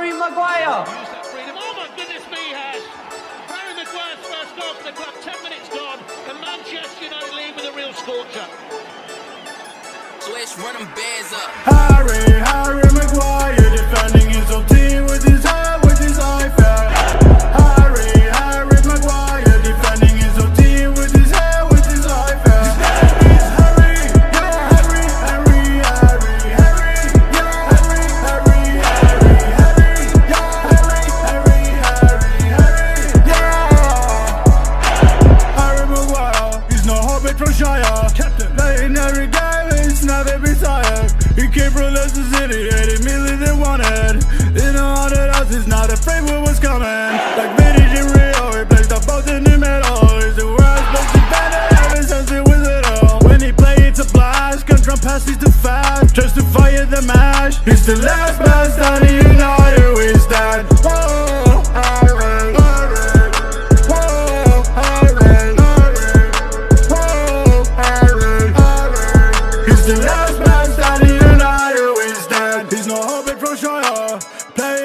Harry Maguire. Use that freedom. Oh my goodness me, has. Harry Maguire's first goal for the club. Ten minutes gone, and Manchester United lead with a real scorcher. Swish, run them bands up. Harry, Harry from Shire. Captain, playing every game, he's never been tired. He came from Leicester City, and he immediately they wanted. In a hundred hours, he's not afraid what was coming. Like vintage in Rio, he plays the both in the middle. He's the world's most defender ever since he was little. When he play, it's a blast. Control passes too fast, just to fire the mash. He's the last man standing united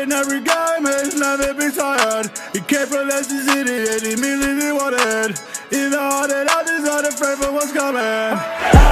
Playing every game, he's never been tired. He came from Leicester City and he immediately wanted. Even all that others are afraid for what's coming.